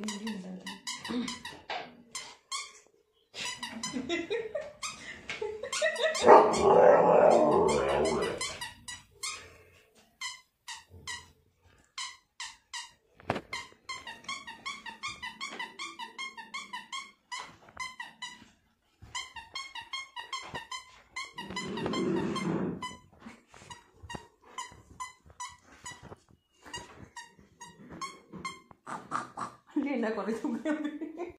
って言えるんだろ。連絡これとかやめ